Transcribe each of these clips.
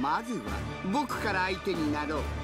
まずは僕から相手になろう。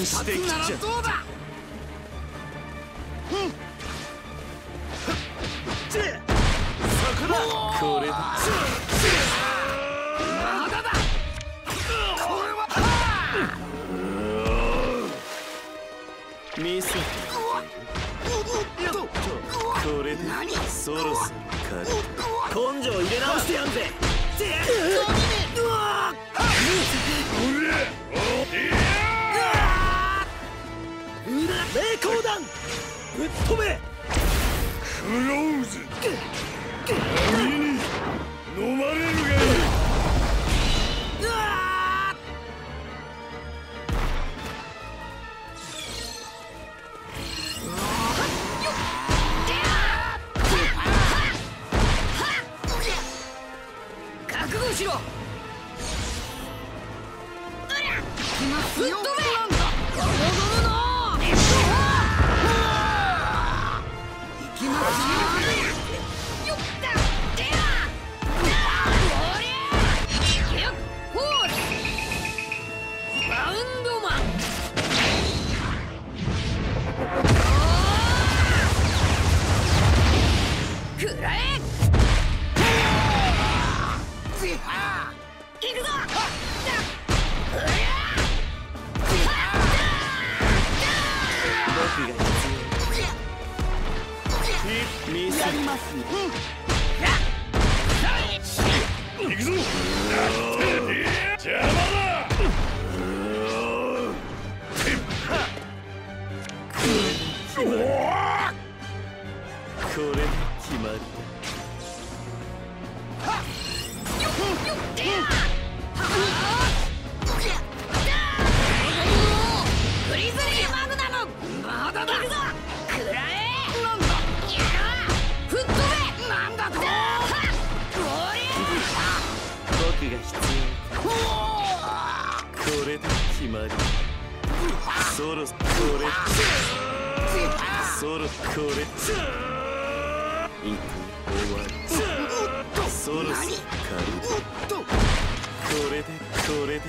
にしてきちゃうこれだまだだこれはミスこれでそろそろ根性入れ直してやん。ぜうっ名光弾ぶっ飛べ。クローズ。闇に飲まれるがいい。うわが必要これで決まりだ決まり。そろそれ。そろこれ。いく終わり。そろそかりこれで。これで。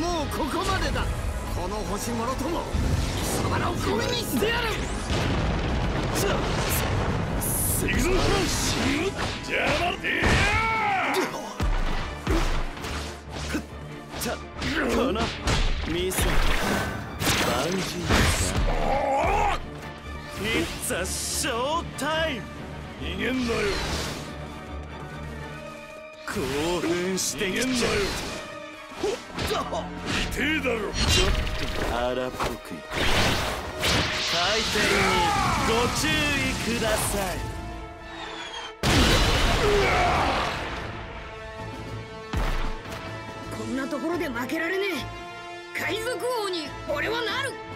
もうここまでだ。この星もろとも。貴様らをゴミしてやる。行くぞ感じですかピショータイム逃げんなよ興奮してきちゃっ痛えだろちょっと荒っぽくいく回転にご注意くださいこんなところで負けられねえ。海賊王に俺はなる。